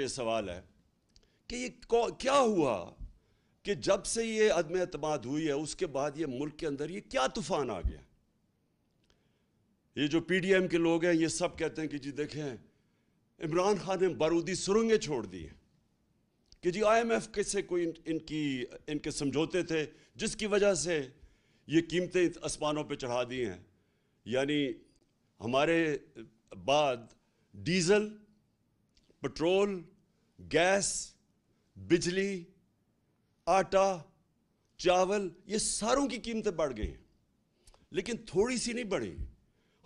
ये सवाल है कि ये क्या हुआ कि जब से ये अदम अतमाद हुई है उसके बाद ये मुल्क के अंदर ये क्या तूफ़ान आ गया? ये जो पीडीएम के लोग हैं ये सब कहते हैं कि जी देखें इमरान खान ने बारूदी सुरंगें छोड़ दी हैं। कि जी आईएमएफ के से कोई इन, इनकी इनके समझौते थे जिसकी वजह से ये कीमतें आसमानों पे चढ़ा दी हैं। यानी हमारे बाद डीज़ल पेट्रोल, गैस, बिजली, आटा, चावल, ये सारों की कीमतें बढ़ गई हैं। लेकिन थोड़ी सी नहीं बढ़ी।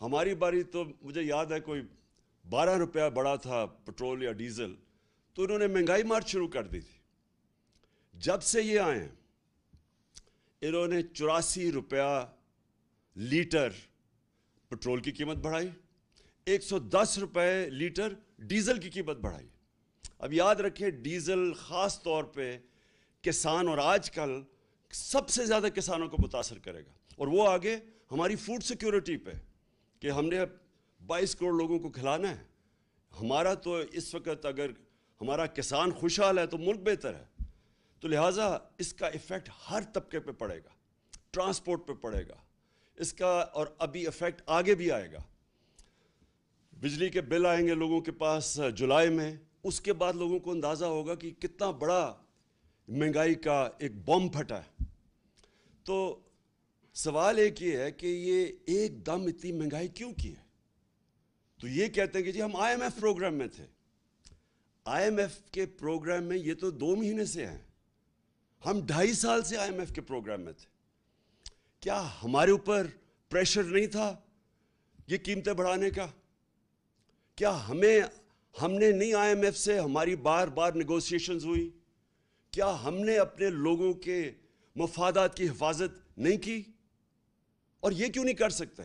हमारी बारी तो मुझे याद है कोई बारह रुपया बढ़ा था पेट्रोल या डीजल तो उन्होंने महँगाई मार शुरू कर दी थी। जब से ये आए इन्होंने चौरासी रुपया लीटर पेट्रोल की कीमत बढ़ाई। 110 रुपए लीटर डीजल की कीमत बढ़ाई। अब याद रखें, डीजल ख़ास तौर पे किसान और आजकल सबसे ज़्यादा किसानों को मुतासर करेगा। और वो आगे हमारी फ़ूड सिक्योरिटी पे कि हमने 22 करोड़ लोगों को खिलाना है। हमारा तो इस वक्त अगर हमारा किसान खुशहाल है तो मुल्क बेहतर है। तो लिहाजा इसका इफ़ेक्ट हर तबके पे पड़ेगा ट्रांसपोर्ट पे पड़ेगा। इसका और अभी इफ़ेक्ट आगे भी आएगा। बिजली के बिल आएँगे लोगों के पास जुलाई में। उसके बाद लोगों को अंदाज़ा होगा कि कितना बड़ा महँगाई का एक बम फटा है। तो सवाल एक ये है कि ये एकदम इतनी महँगाई क्यों की है? तो ये कहते हैं कि जी हम आईएमएफ प्रोग्राम में थे। आईएमएफ के प्रोग्राम में ये तो दो महीने से हैं। हम ढाई साल से आईएमएफ के प्रोग्राम में थे। क्या हमारे ऊपर प्रेशर नहीं था ये कीमतें बढ़ाने का? क्या हमें, हमने नहीं आईएमएफ से हमारी बार बार निगोशिएशंस हुई? क्या हमने अपने लोगों के मफादात की हिफाजत नहीं की? और ये क्यों नहीं कर सकते?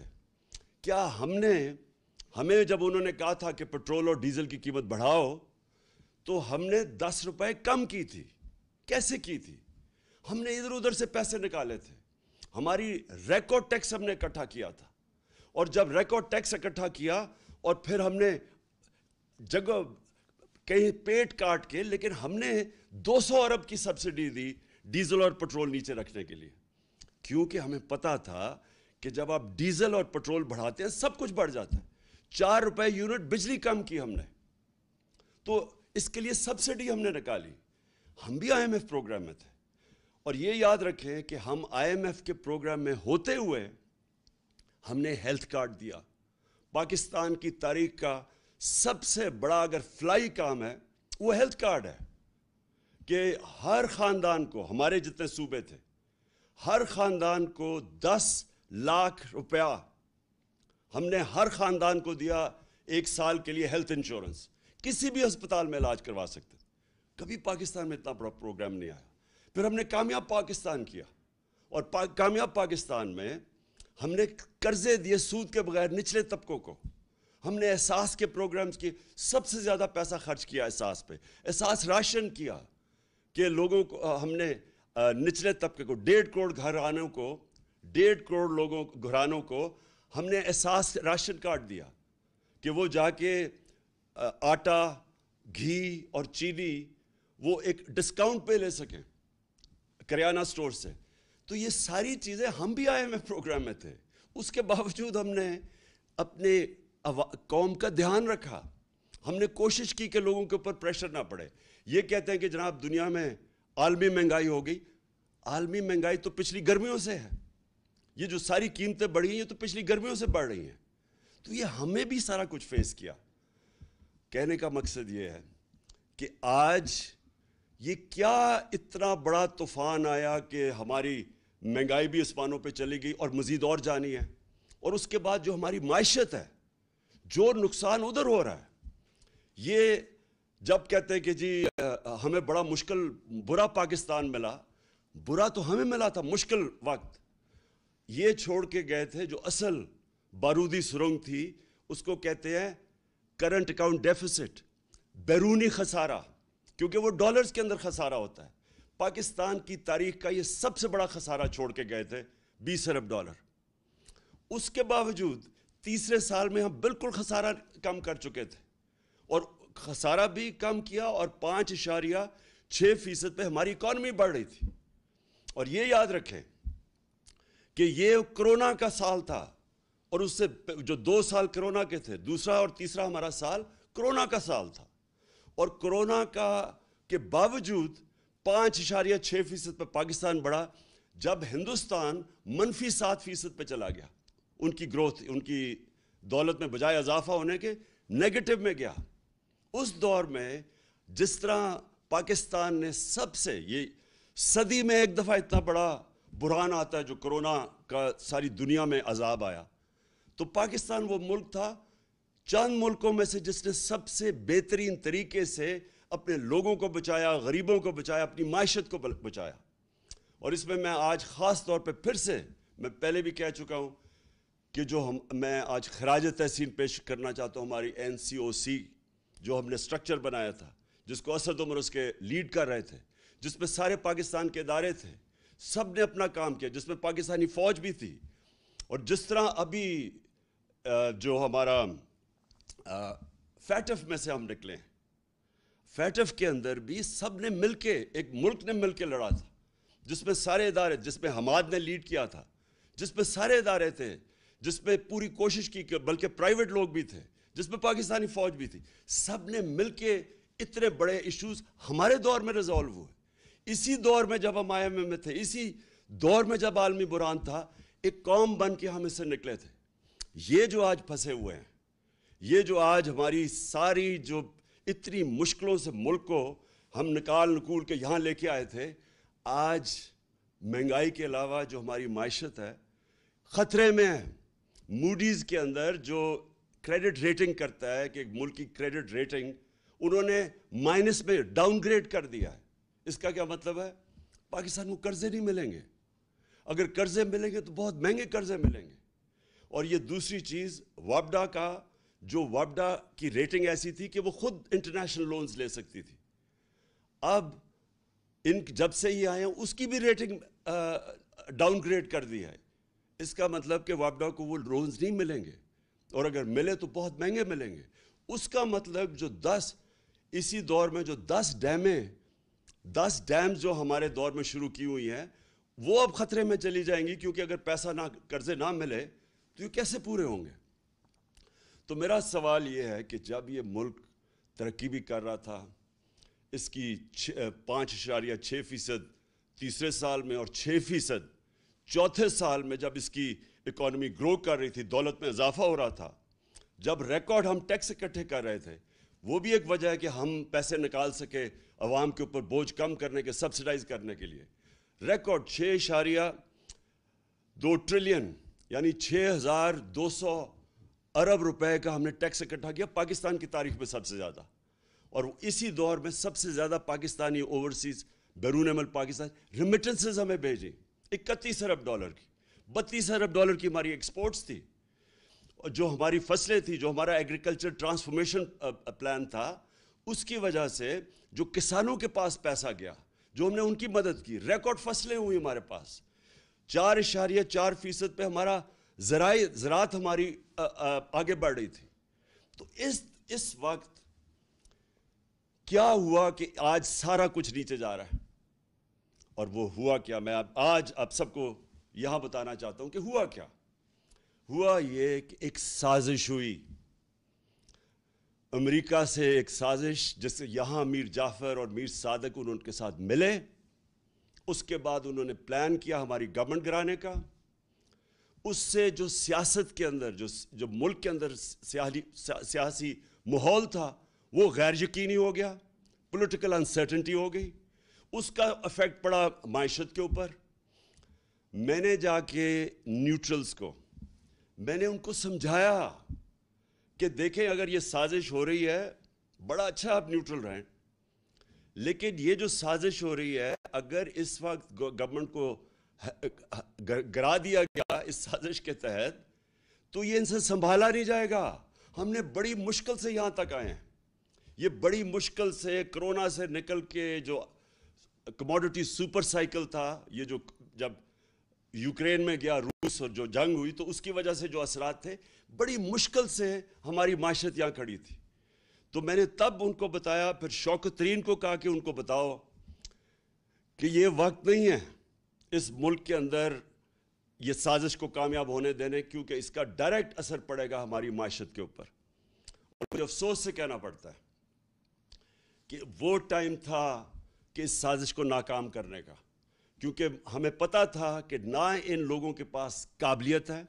क्या हमने, हमें जब उन्होंने कहा था कि पेट्रोल और डीजल की कीमत बढ़ाओ तो हमने दस रुपए कम की थी। कैसे की थी? हमने इधर उधर से पैसे निकाले थे। हमारी रिकॉर्ड टैक्स हमने इकट्ठा किया था। और जब रिकॉर्ड टैक्स इकट्ठा किया और फिर हमने जगह कहीं पेट काट के, लेकिन हमने 200 अरब की सब्सिडी दी डीजल और पेट्रोल नीचे रखने के लिए। क्योंकि हमें पता था कि जब आप डीजल और पेट्रोल बढ़ाते हैं, सब कुछ बढ़ जाता है। चार रुपए यूनिट बिजली कम की हमने। तो इसके लिए सब्सिडी हमने निकाली। हम भी आईएमएफ प्रोग्राम में थे। और ये याद रखें कि हम आईएमएफ के प्रोग्राम में होते हुए हमने हेल्थ कार्ड दिया। पाकिस्तान की तारीख का सबसे बड़ा अगर फ्लाई काम है वो हेल्थ कार्ड है कि हर ख़ानदान को हमारे जितने सूबे थे हर ख़ानदान को 10 लाख रुपया हमने हर ख़ानदान को दिया एक साल के लिए हेल्थ इंश्योरेंस किसी भी अस्पताल में इलाज करवा सकते। कभी पाकिस्तान में इतना बड़ा प्रोग्राम नहीं आया। फिर हमने कामयाब पाकिस्तान किया। और पा, कामयाब पाकिस्तान में हमने कर्जे दिए, सूद के बगैर निचले तबकों को। हमने एहसास के प्रोग्राम्स की सबसे ज़्यादा पैसा खर्च किया एहसास पे। एहसास राशन किया कि लोगों को हमने निचले तबके को, डेढ़ करोड़ घरानों को, डेढ़ करोड़ लोगों, घरानों को हमने एहसास राशन कार्ड दिया कि वो जाके आटा, घी और चीनी वो एक डिस्काउंट पे ले सकें। करियाना स्टोर से। तो ये सारी चीज़ें हम भी आए हुए प्रोग्राम में थे। उसके बावजूद हमने अपने कौम का ध्यान रखा। हमने कोशिश की कि लोगों के ऊपर प्रेशर ना पड़े। ये कहते हैं कि जनाब, दुनिया में आलमी महँगाई हो गई। आलमी महँगाई तो पिछली गर्मियों से है। ये जो सारी कीमतें बढ़ी हैं, ये तो पिछली गर्मियों से बढ़ रही हैं। तो ये हमें भी सारा कुछ फेस किया। कहने का मकसद ये है कि आज ये क्या इतना बड़ा तूफ़ान आया कि हमारी महँगाई भी आसमानों पे चली गई और मज़ीद और जानी है। और उसके बाद जो हमारी माशत है, जो नुकसान उधर हो रहा है, ये जब कहते हैं कि जी हमें बड़ा मुश्किल, बुरा पाकिस्तान मिला, बुरा तो हमें मिला था, मुश्किल वक्त। ये छोड़ के गए थे जो असल बारूदी सुरंग थी, उसको कहते हैं करंट अकाउंट डेफिसिट बैरूनी खसारा, क्योंकि वो डॉलर्स के अंदर खसारा होता है। पाकिस्तान की तारीख का ये सबसे बड़ा खसारा छोड़ के गए थे, बीस अरब डॉलर। उसके बावजूद तीसरे साल में हम बिल्कुल खसारा कम कर चुके थे। और खसारा भी कम किया और पाँच इशारिया छः फ़ीसद पर हमारी इकॉनमी बढ़ रही थी। और ये याद रखें कि ये कोरोना का साल था और उससे जो दो साल कोरोना के थे, दूसरा और तीसरा हमारा साल कोरोना का साल था। और कोरोना का के बावजूद पाँच इशारिया छः फ़ीसद पर पाकिस्तान बढ़ा, जब हिंदुस्तान मनफी सात फ़ीसद पर चला गया। उनकी ग्रोथ उनकी दौलत में बजाय इजाफा होने के नेगेटिव में गया। उस दौर में जिस तरह पाकिस्तान ने सबसे, ये सदी में एक दफ़ा इतना बड़ा बुरहान आता है जो कोरोना का सारी दुनिया में अजाब आया तो पाकिस्तान वो मुल्क था, चंद मुल्कों में से जिसने सबसे बेहतरीन तरीके से अपने लोगों को बचाया, गरीबों को बचाया, अपनी माशत को बचाया। और इसमें मैं आज ख़ास तौर पर फिर से, मैं पहले भी कह चुका हूँ कि जो हम, मैं आज खराज तहसीन पेश करना चाहता हूँ हमारी एन सी ओ सी जो हमने स्ट्रक्चर बनाया था, जिसको असद उमर उसके लीड कर रहे थे, जिसमें सारे पाकिस्तान के इदारे थे सबने अपना काम किया, जिसमें पाकिस्तानी फ़ौज भी थी। और जिस तरह अभी जो हमारा फैटफ में से हम निकले हैं फैटफ के अंदर भी सबने मिल के एक मुल्क ने मिल के लड़ा था, जिसमें सारे इदारे, जिसमें हमाद ने लीड किया था, जिसमें सारे इदारे थे, जिसमें पूरी कोशिश की बल्कि प्राइवेट लोग भी थे, जिसमें पाकिस्तानी फ़ौज भी थी सबने मिल के इतने बड़े इश्यूज़ हमारे दौर में रिजॉल्व हुए। इसी दौर में जब हम आई में थे, इसी दौर में जब आलमी बुरान था, एक कौम बन के हम इससे निकले थे। ये जो आज फंसे हुए हैं, ये जो आज हमारी सारी जो इतनी मुश्किलों से मुल्क को हम निकाल नकूल के यहाँ लेके आए थे, आज महँगाई के अलावा जो हमारी मीशत है, ख़तरे में है। मूडीज़ के अंदर जो क्रेडिट रेटिंग करता है, कि मुल्क की क्रेडिट रेटिंग उन्होंने माइनस में डाउनग्रेड कर दिया है। इसका क्या मतलब है? पाकिस्तान को कर्जे नहीं मिलेंगे। अगर कर्जे मिलेंगे तो बहुत महँगे कर्जे मिलेंगे। और ये दूसरी चीज़, वापडा का जो वापडा की रेटिंग ऐसी थी कि वो खुद इंटरनेशनल लोन्स ले सकती थी। अब इन जब से ये आए हैं, उसकी भी रेटिंग डाउनग्रेड कर दी है। इसका मतलब कि वापडा को वो लोन्स नहीं मिलेंगे। और अगर मिले तो बहुत महँगे मिलेंगे। उसका मतलब जो दस, इसी दौर में जो दस डैमें, दस डैम जो हमारे दौर में शुरू की हुई हैं, वो अब ख़तरे में चली जाएँगी, क्योंकि अगर पैसा ना, कर्जे ना मिले तो ये कैसे पूरे होंगे? तो मेरा सवाल ये है कि जब ये मुल्क तरक्की भी कर रहा था, इसकी पाँच इशारिया छः फ़ीसद तीसरे साल में और छः फ़ीसद चौथे साल में जब इसकी इकोनॉमी ग्रो कर रही थी, दौलत में इजाफा हो रहा था, जब रिकॉर्ड हम टैक्स इकट्ठे कर रहे थे, वो भी एक वजह है कि हम पैसे निकाल सके अवाम के ऊपर बोझ कम करने के सब्सिडाइज करने के लिए। रिकॉर्ड छः इशारिया, दो ट्रिलियन यानी छः हज़ार दो सौ अरब रुपए का हमने टैक्स इकट्ठा किया पाकिस्तान की तारीख में सबसे ज़्यादा। और इसी दौर में सबसे ज़्यादा पाकिस्तानी ओवरसीज़, बैरून अमल पाकिस्तान रिमिटेंसेज हमें भेजी। इकतीस अरब डॉलर की। बत्तीस अरब डॉलर की हमारी एक्सपोर्ट्स थी। और जो हमारी फ़सलें थी, जो हमारा एग्रीकल्चर ट्रांसफॉर्मेशन प्लान था, उसकी वजह से जो किसानों के पास पैसा गया, जो हमने उनकी मदद की रिकॉर्ड फ़सलें हुई हमारे पास। चार इशारिया, चार फ़ीसद पे हमारा ज़राए ज़रात हमारी आ, आ, आगे बढ़ रही थी। तो इस इस वक्त क्या हुआ कि आज सारा कुछ नीचे जा रहा है? और वो हुआ क्या? मैं आज आप सबको यहाँ बताना चाहता हूँ कि हुआ क्या? हुआ ये कि एक साजिश हुई। अमेरिका से एक साजिश जिससे यहाँ मीर जाफ़र और मीर सादक उन्होंने उनके साथ मिले। उसके बाद उन्होंने प्लान किया हमारी गवर्नमेंट गिराने का। उससे जो सियासत के अंदर, जो जो मुल्क के अंदर सियासी माहौल था, वो गैर यकीनी हो गया पॉलिटिकल अनसर्टनटी हो गई। उसका इफ़ेक्ट पड़ा माशत के ऊपर। मैंने जाके न्यूट्रल्स को, मैंने उनको समझाया कि देखें, अगर ये साजिश हो रही है, बड़ा अच्छा आप न्यूट्रल रहें। लेकिन ये जो साजिश हो रही है, अगर इस वक्त गवर्नमेंट को गिरा दिया गया इस साजिश के तहत तो ये इनसे संभाला नहीं जाएगा। हमने बड़ी मुश्किल से यहाँ तक आए हैं। ये बड़ी मुश्किल से कोरोना से निकल के जो कमोडिटी सुपर साइकिल था, ये जो जब यूक्रेन में गया, रूस और जो जंग हुई तो उसकी वजह से जो असरात थे, बड़ी मुश्किल से हमारी माशत यहाँ खड़ी थी। तो मैंने तब उनको बताया, फिर शौकतरीन को कहा कि उनको बताओ कि ये वक्त नहीं है। इस मुल्क के अंदर ये साजिश को कामयाब होने देने, क्योंकि इसका डायरेक्ट असर पड़ेगा हमारी माशत के ऊपर। और मुझे अफसोस से कहना पड़ता है कि वो टाइम था कि इस साजिश को नाकाम करने का। क्योंकि हमें पता था कि ना इन लोगों के पास काबिलियत है,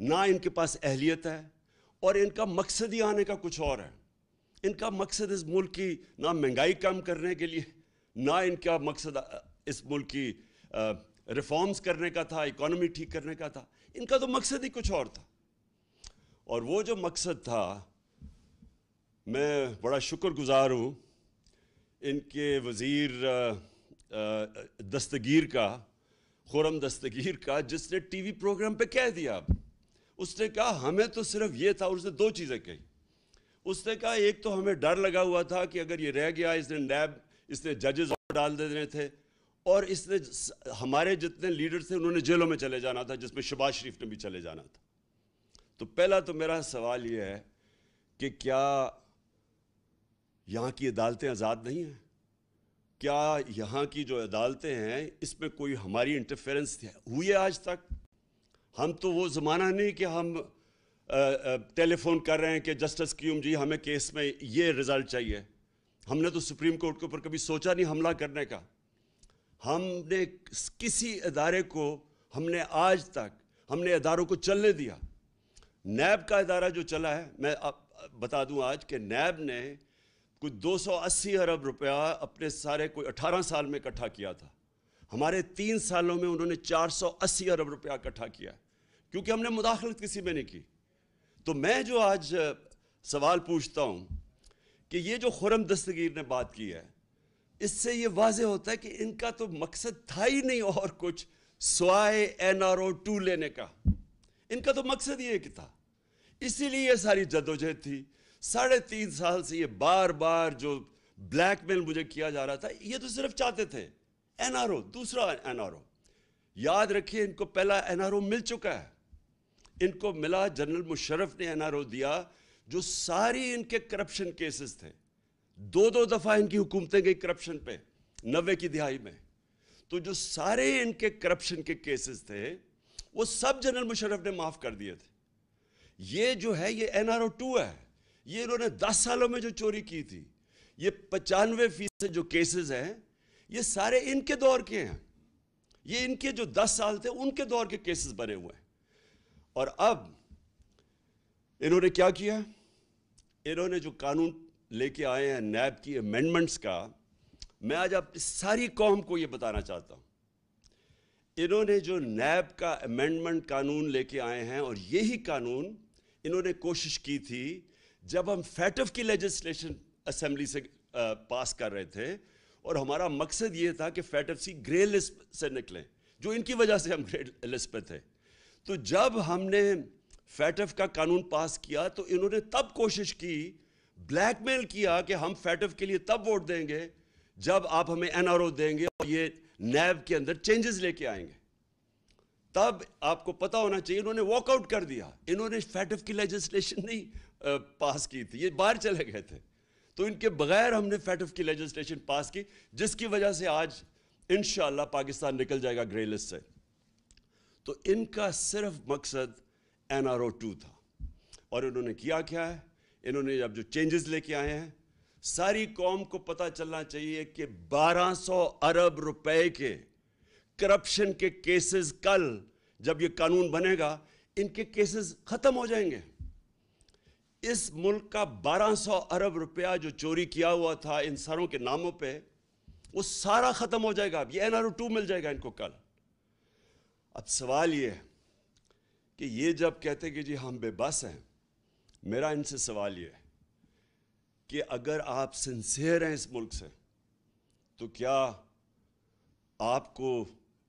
ना इनके पास अहलियत है, और इनका मकसद ही आने का कुछ और है। इनका मकसद इस मुल्क की ना महँगाई कम करने के लिए, ना इनका मकसद इस मुल्क की रिफॉर्म्स करने का था इकोनॉमी ठीक करने का था। इनका तो मकसद ही कुछ और था। और वो जो मकसद था, मैं बड़ा शुक्रगुजार हूँ, इनके वज़ीर दस्तगीर का, खुरम दस्तगीर का, जिसने टीवी प्रोग्राम पे कह दिया। अब उसने कहा, हमें तो सिर्फ़ ये था उसने दो चीज़ें कही। उसने कहा, एक तो हमें डर लगा हुआ था कि अगर ये रह गया, इसने नैब, इसने जजेस डाल देने थे और इसने हमारे जितने लीडर थे, उन्होंने जेलों में चले जाना था, जिसमें शबाज शरीफ ने भी चले जाना था। तो पहला तो मेरा सवाल यह है कि क्या यहाँ की अदालतें आज़ाद नहीं हैं? क्या यहाँ की जो अदालतें हैं, इसमें कोई हमारी इंटरफेरेंस हुई है आज तक? हम तो वो ज़माना नहीं कि हम टेलीफोन कर रहे हैं कि जस्टिस क्यूम जी हमें केस में ये रिज़ल्ट चाहिए। हमने तो सुप्रीम कोर्ट के ऊपर कभी सोचा नहीं हमला करने का। हमने किसी अदारे को, हमने आज तक, हमने अदारों को चलने दिया। नैब का अदारा जो चला है, मैं आप बता दूँ आज कि नैब ने कुछ 280 अरब रुपया अपने सारे कोई 18 साल में इकट्ठा किया था। हमारे तीन सालों में उन्होंने 480 अरब रुपया इकट्ठा किया, क्योंकि हमने मुदाखलत किसी में नहीं की। तो मैं जो आज सवाल पूछता हूँ कि ये जो खुरम दस्तगीर ने बात की है इससे ये वाजे होता है कि इनका तो मकसद था ही नहीं और कुछ स्वाय एन आर ओ टू लेने का। इनका तो मकसद ये कि था। इसीलिए ये सारी जदोजहद थी। साढ़े तीन साल से ये बार बार जो ब्लैकमेल मुझे किया जा रहा था, ये तो सिर्फ़ चाहते थे। एनआरओ, दूसरा एनआरओ। याद रखिए, इनको पहला एनआरओ मिल चुका है। इनको मिला जनरल मुशर्रफ ने एनआरओ दिया, जो सारी इनके करप्शन केसेस थे। दो दो दफ़ा इनकी हुकूमतें गई करप्शन पे, नब्बे की दिहाई में। तो जो सारे इनके करप्शन के केसेस थे, वो सब जनरल मुशर्रफ ने माफ़ कर दिए थे। ये जो है, ये एनआरओ टू है। ये इन्होंने दस सालों में जो चोरी की थी, ये पचानवे फ़ीसद जो केसेस हैं, ये सारे इनके दौर के हैं। ये इनके जो दस साल थे, उनके दौर के केसेस बने हुए हैं। और अब इन्होंने क्या किया? इन्होंने जो कानून लेके आए हैं नैब की अमेंडमेंट्स का। मैं आज आप सारी कौम को ये बताना चाहता हूँ। इन्होंने जो नैब का अमेंडमेंट कानून लेके आए हैं और यही कानून इन्होंने कोशिश की थी, जब हम फैटफ की लेजिस्लेशन असेंबली से पास कर रहे थे और हमारा मकसद ये था कि फैटफ सी ग्रे लिस्ट से निकले, जो इनकी वजह से हम ग्रे लिस्ट पे थे। तो जब हमने फैटफ का कानून पास किया तो इन्होंने तब कोशिश की ब्लैकमेल किया कि हम फैटफ के लिए तब वोट देंगे जब आप हमें एनआरओ देंगे और ये नैब के अंदर चेंजेस लेके आएँगे। तब आपको पता होना चाहिए, इन्होंने वॉकआउट कर दिया। इन्होंने फैटफ की लेजिस्लेशन नहीं पास की थी, ये बाहर चले गए थे। तो इनके बगैर हमने फैटफ की लेजिस्लेशन पास की, जिसकी वजह से आज इन पाकिस्तान निकल जाएगा ग्रे लिस्ट से। तो इनका सिर्फ़ मकसद एन आर ओ टू था। और इन्होंने किया क्या है? इन्होंने अब जो चेंजेस लेके आए हैं, सारी कौम को पता चलना चाहिए कि 1200 अरब रुपए के करप्शन के केसेस कल जब ये कानून बनेगा, इनके केसेस खत्म हो जाएँगे। इस मुल्क का 1200 अरब रुपया जो चोरी किया हुआ था इन सरों के नामों पे, वो सारा खत्म हो जाएगा। अब ये एनआरओ टू मिल जाएगा इनको कल। अब सवाल ये है कि ये जब कहते कि जी हम बेबस हैं मेरा इनसे सवाल ये है कि अगर आप सिंसेयर हैं इस मुल्क से तो क्या आपको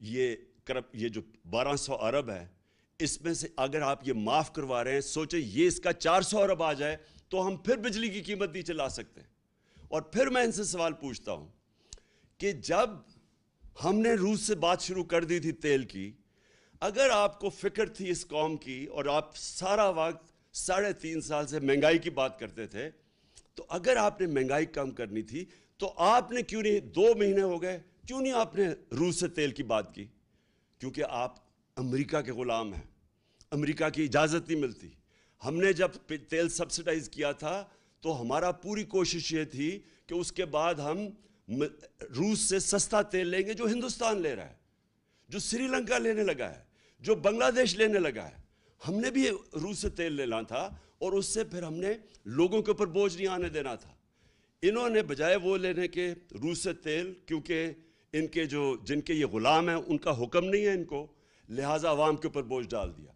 ये करप, ये जो 1200 अरब है, इसमें से अगर आप ये माफ़ करवा रहे हैं, सोचे ये इसका 400 अरब आ जाए तो हम फिर बिजली की कीमत नीचे ला सकते। हैं और फिर मैं इनसे सवाल पूछता हूँ कि जब हमने रूस से बात शुरू कर दी थी तेल की, अगर आपको फ़िक्र थी इस कौम की, और आप सारा वक्त साढ़े तीन साल से महँगाई की बात करते थे तो अगर आपने महँगाई कम करनी थी तो आपने क्यों नहीं, दो महीने हो गए, क्यों नहीं आपने रूस से तेल की बात की? क्योंकि आप अमेरिका के गुलाम हैं, अमेरिका की इजाज़त नहीं मिलती। हमने जब तेल सब्सिडाइज किया था तो हमारा पूरी कोशिश ये थी कि उसके बाद हम रूस से सस्ता तेल लेंगे जो हिंदुस्तान ले रहा है, जो श्रीलंका लेने लगा है, जो बांग्लादेश लेने लगा है। हमने भी रूस से तेल लेना था और उससे फिर हमने लोगों के ऊपर बोझ नहीं आने देना था। इन्होंने बजाय वो लेने के रूस से तेल, क्योंकि इनके जो, जिनके ये ग़ुलाम हैं, उनका हुक्म नहीं है इनको, लिहाजा आवाम के ऊपर बोझ डाल दिया।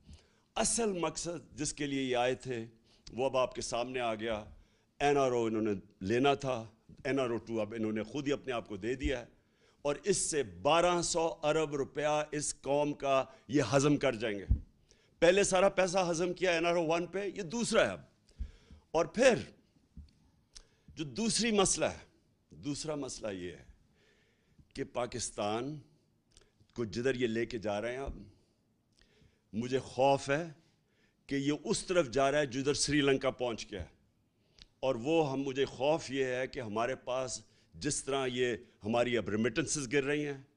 असल मकसद जिसके लिए ये आए थे, वो अब आपके सामने आ गया। एन आर ओ इन्होंने लेना था एन आर ओ टू अब इन्होंने खुद ही अपने आप को दे दिया है। और इससे 1200 अरब रुपया इस कौम का ये हज़म कर जाएँगे। पहले सारा पैसा हज़म किया एन आर ओ वन पे, ये दूसरा है अब। और फिर, जो दूसरी मसला है, दूसरा मसला ये है कि पाकिस्तान को जिधर ये लेके जा रहे हैं अब, मुझे खौफ है कि ये उस तरफ़ जा रहा है जिधर श्रीलंका पहुँच गया है। और वो हम, मुझे खौफ ये है कि हमारे पास जिस तरह ये हमारी अब रेमिटेंसेस गिर रही हैं,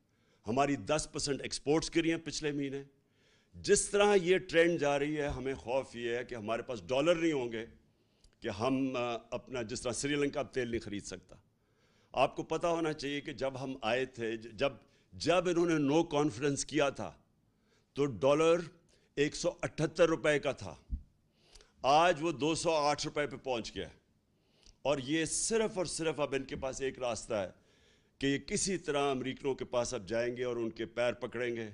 हमारी 10 परसेंट एक्सपोर्ट्स गिरी हैं पिछले महीने। जिस तरह ये ट्रेंड जा रही है, हमें खौफ ये है कि हमारे पास डॉलर नहीं होंगे, कि हम अपना जिस तरह श्रीलंका तेल नहीं खरीद सकता। आपको पता होना चाहिए कि जब हम आए थे जब जब इन्होंने नो कॉन्फ्रेंस किया था तो डॉलर एक सौ अठहत्तर रुपए का था। आज वो दो सौ आठ रुपए पे पहुँच गया और ये सिर्फ़ और सिर्फ़ अब इनके पास एक रास्ता है कि ये किसी तरह अमरीकनों के पास अब जाएँगे और उनके पैर पकड़ेंगे।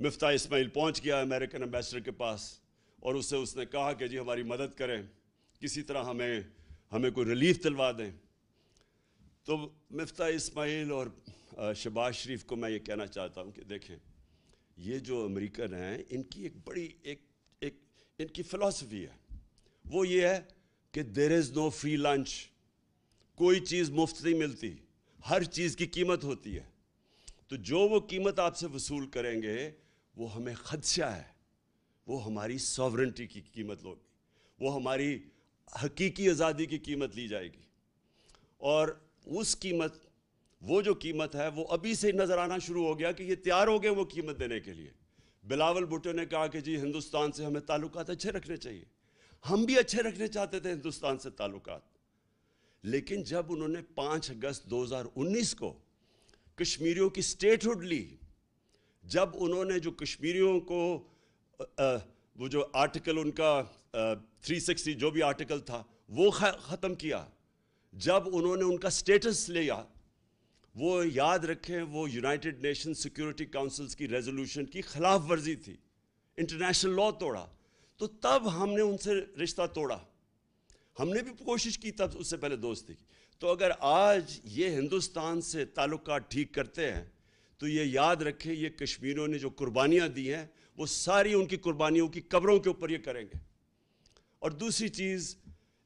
मिफ्ता इस्माइल पहुँच गया अमेरिकन एम्बेसडर के पास और उससे उसने कहा कि जी, हमारी मदद करें। किसी तरह हमें हमें कोई रिलीफ दिलवा दें। तो मिफ्ता इस्माइल और शबाज शरीफ को मैं ये कहना चाहता हूँ कि देखें, ये जो अमेरिकन हैं, इनकी एक बड़ी, एक एक, इनकी फ़िलासफ़ी है। वो ये है कि there is no free lunch कोई चीज़ मुफ़्त नहीं मिलती। हर चीज़ की कीमत होती है। तो जो वो कीमत आपसे वसूल करेंगे वो हमें खदशा है। वो हमारी सॉवरेंटी की कीमत होगी वो हमारी हकीकी आज़ादी की कीमत ली जाएगी। और उस कीमत, वो जो कीमत है, वो अभी से नज़र आना शुरू हो गया कि ये तैयार हो गए वो कीमत देने के लिए। बिलावल भुट्टो ने कहा कि जी, हिंदुस्तान से हमें ताल्लुक अच्छे रखने चाहिए। हम भी अच्छे रखने चाहते थे हिंदुस्तान से ताल्लुक लेकिन जब उन्होंने 5 अगस्त 2019 को कश्मीरियों की स्टेटहुड ली जब उन्होंने जो कश्मीरियों को आ, वो जो आर्टिकल उनका थ्री सिक्सटी जो भी आर्टिकल था वो ख़त्म किया। जब उन्होंने उनका स्टेटस लिया वो याद रखें वो यूनाइटेड नेशन सिक्योरिटी काउंसिल्स की रेजोल्यूशन की खिलाफ वर्जी थी। इंटरनेशनल लॉ तोड़ा। तो तब हमने उनसे रिश्ता तोड़ा। हमने भी कोशिश की तब उससे पहले दोस्ती की। तो अगर आज ये हिंदुस्तान से ताल्लुक ठीक करते हैं तो ये याद रखें, ये कश्मीरों ने जो कुर्बानियाँ दी हैं, वो सारी उनकी कुर्बानियों की कब्रों के ऊपर ये करेंगे। और दूसरी चीज़,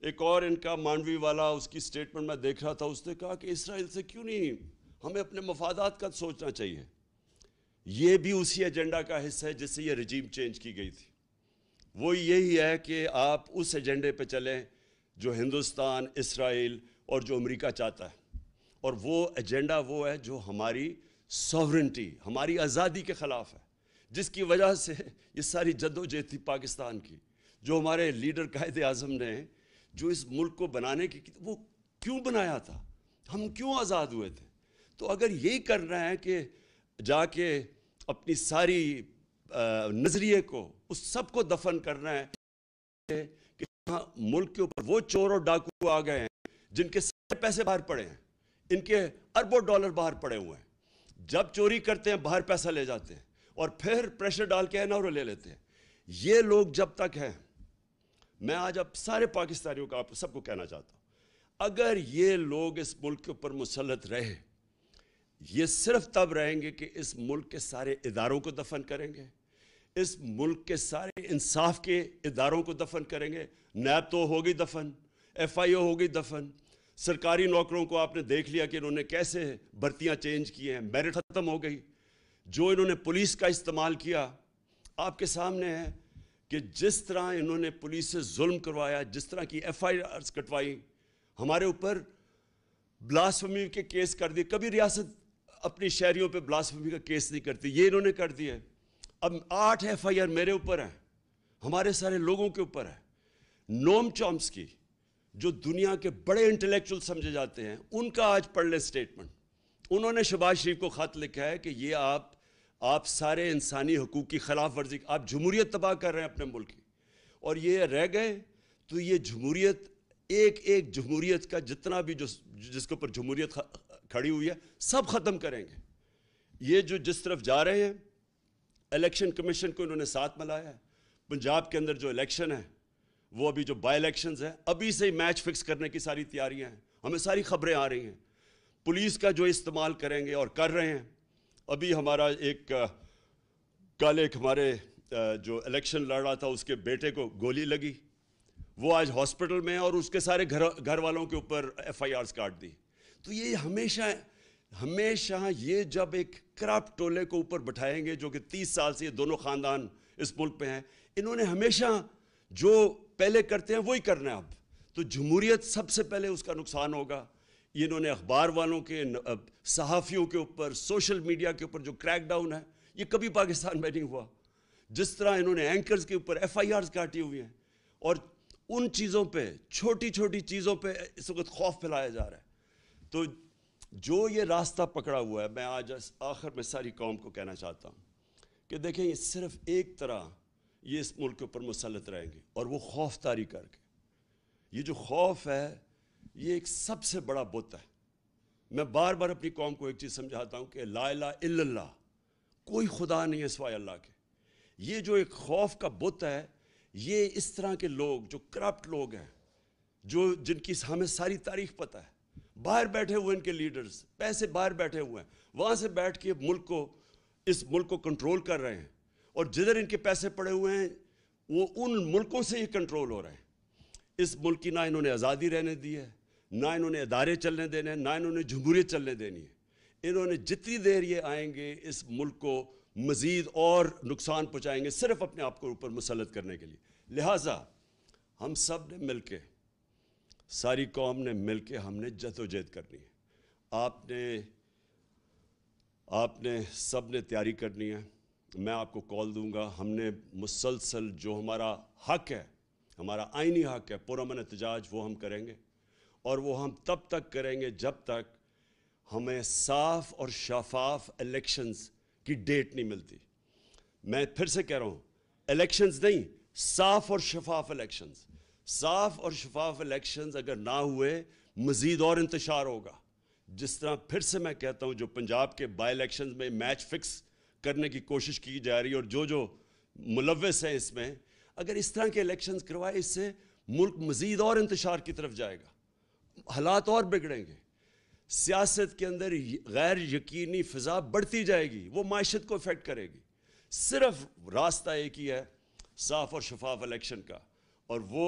एक और इनका मांडवी वाला उसकी स्टेटमेंट में देख रहा था, उसने कहा कि इसराइल से क्यों नहीं, हमें अपने मफादात का सोचना चाहिए। ये भी उसी एजेंडा का हिस्सा है जिससे ये रजीम चेंज की गई थी। वो यही है कि आप उस एजेंडे पे चलें जो हिंदुस्तान, इसराइल और जो अमेरिका चाहता है। और वो एजेंडा वो है जो हमारी सॉवरेंटी हमारी आज़ादी के ख़िलाफ़ है, जिसकी वजह से ये सारी जद्दोजहद थी पाकिस्तान की, जो हमारे लीडर कायद अज़म ने, जो इस मुल्क को बनाने की, वो क्यों बनाया था? हम क्यों आज़ाद हुए थे? तो अगर यही कर रहे हैं कि जाके अपनी सारी नज़रिए को, उस सबको दफन कर रहे हैं, कि मुल्क के ऊपर वो चोर और डाकू आ गए हैं, जिनके सारे पैसे बाहर पड़े हैं, इनके अरबों डॉलर बाहर पड़े हुए हैं जब चोरी करते हैं, बाहर पैसा ले जाते हैं और फिर प्रेशर डाल के एन ले लेते हैं। ये लोग जब तक हैं, मैं आज अब सारे पाकिस्तानियों का आप सबको कहना चाहता हूँ, अगर ये लोग इस मुल्क के ऊपर मुसलत रहे, ये सिर्फ़ तब रहेंगे कि इस मुल्क के सारे इदारों को दफन करेंगे, इस मुल्क के सारे इंसाफ के इदारों को दफन करेंगे, नैब तो होगी दफन एफ़ आई ओ होगी दफन सरकारी नौकरों को आपने देख लिया कि इन्होंने कैसे भर्तियाँ चेंज की हैं मेरिट ख़त्म हो गई। जो इन्होंने पुलिस का इस्तेमाल किया, आपके सामने है कि जिस तरह इन्होंने पुलिस से जुल्म करवाया, जिस तरह की एफ़ आई आर्स कटवाई, हमारे ऊपर ब्लास्फमी के केस कर दिए। कभी रियासत अपनी शहरियों पे ब्लास्फमी का केस नहीं करती, ये इन्होंने कर दिया अब आठ एफ़ आई आर मेरे ऊपर है, हमारे सारे लोगों के ऊपर है। नोम चॉम्स्की जो दुनिया के बड़े इंटेलेक्चुअल समझे जाते हैं, उनका आज पढ़ ले स्टेटमेंट उन्होंने शबाज शरीफ को ख़त लिखा है कि ये आप आप सारे इंसानी हकूक़ की खिलाफ वर्जी आप जमहूरियत तबाह कर रहे हैं अपने मुल्क की। और ये रह गए तो ये जमहूरियत एक एक जमहूरियत का जितना भी जो, जिसके ऊपर जमहूरियत खड़ी हुई है, सब ख़त्म करेंगे। ये जो जिस तरफ़ जा रहे हैं इलेक्शन कमीशन को इन्होंने साथ मिलाया है। पंजाब के अंदर जो इलेक्शन है वो अभी जो बाई इलेक्शन है, अभी से ही मैच फिक्स करने की सारी तैयारियाँ हैं। हमें सारी खबरें आ रही हैं। पुलिस का जो इस्तेमाल करेंगे और कर रहे हैं, अभी हमारा एक कल एक हमारे जो इलेक्शन लड़ रहा था, उसके बेटे को गोली लगी। वो आज हॉस्पिटल में है और उसके सारे घर घर वालों के ऊपर एफ़ आई आर्स काट दी। तो ये हमेशा हमेशा ये जब एक क्राफ्ट टोले को ऊपर बैठाएँगे, जो कि तीस साल से ये दोनों ख़ानदान इस मुल्क पे हैं, इन्होंने हमेशा जो पहले करते हैं, वही करना है अब। तो जमहूरियत सबसे पहले उसका नुकसान होगा। इन्होंने अखबार वालों के सहाफ़ियों के ऊपर, सोशल मीडिया के ऊपर जो क्रैकडाउन है, ये कभी पाकिस्तान में नहीं हुआ। जिस तरह इन्होंने एंकर्स के ऊपर एफ़ आई आर काटी हुई हैं, और उन चीज़ों पे छोटी छोटी चीज़ों पे इस वक्त खौफ फैलाया जा रहा है। तो जो ये रास्ता पकड़ा हुआ है, मैं आज आखिर में सारी कौम को कहना चाहता हूँ कि देखें, ये सिर्फ़ एक तरह ये इस मुल्क के ऊपर मुसलत रहेंगे और वो खौफ तारी करके। ये जो खौफ है, ये एक सबसे बड़ा बुत है। मैं बार बार अपनी कौम को एक चीज़ समझाता हूँ कि ला इला कोई खुदा नहीं है सवाए अल्लाह के। ये जो एक खौफ का बुत है, ये इस तरह के लोग, जो करप्ट लोग हैं, जो जिनकी हमें सारी तारीख पता है, बाहर बैठे हुए इनके लीडर्स, पैसे बाहर बैठे हुए हैं, वहाँ से बैठ के मुल्क को, इस मुल्क को कंट्रोल कर रहे हैं। और जिधर इनके पैसे पड़े हुए हैं, वो उन मुल्कों से ही कंट्रोल हो रहे हैं। इस मुल्क की ना इन्होंने आज़ादी रहने दी है, ना इन्होंने अदारे चलने देने हैं, ना इन्होंने जमहूरियत चलने देनी है। इन्होंने जितनी देर ये आएँगे, इस मुल्क को मज़ीद और नुकसान पहुँचाएँगे सिर्फ़ अपने आप को ऊपर मुसलत करने के लिए। लिहाजा हम सबने मिल के सारी कौम ने मिल के हमने जदोजहद करनी है। आपने आपने सबने तैयारी करनी है। मैं आपको कॉल दूँगा। हमने मुसलसल जो हमारा हक है, हमारा आइनी हक है पुरमन एहतजाज, वो हम करेंगे। और वो हम तब तक करेंगे जब तक हमें साफ़ और शफाफ इलेक्शंस की डेट नहीं मिलती। मैं फिर से कह रहा हूँ इलेक्शंस नहीं, साफ़ और शफाफ इलेक्शंस साफ़ और शफाफ इलेक्शंस अगर ना हुए, मज़ीद और इंतशार होगा। जिस तरह फिर से मैं कहता हूँ, जो पंजाब के बाई इलेक्शन में मैच फिक्स करने की कोशिश की जा रही है और जो जो मुलवस है इसमें, अगर इस तरह के इलेक्शन करवाए, इससे मुल्क मज़ीद और इंतशार की तरफ़ जाएगा। हालात और बिगड़ेंगे। सियासत के अंदर गैर यकीनी फ़िज़ा बढ़ती जाएगी, वो माशत को इफ़ेक्ट करेगी। सिर्फ़ रास्ता एक ही है, साफ़ और शफाफ इलेक्शन का, और वो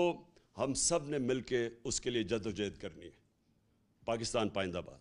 हम सबने मिल के उसके लिए जदोजहद करनी है। पाकिस्तान पाइंदाबाद